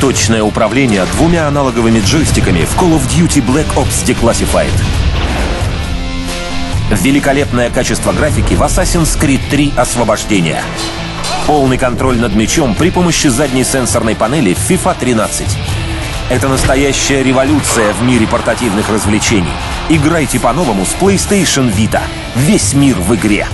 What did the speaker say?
Точное управление двумя аналоговыми джойстиками в Call of Duty Black Ops Declassified. Великолепное качество графики в Assassin's Creed 3 Освобождение. Полный контроль над мечом при помощи задней сенсорной панели в FIFA 13. Это настоящая революция в мире портативных развлечений. Играйте по-новому с PlayStation Vita. Весь мир в игре.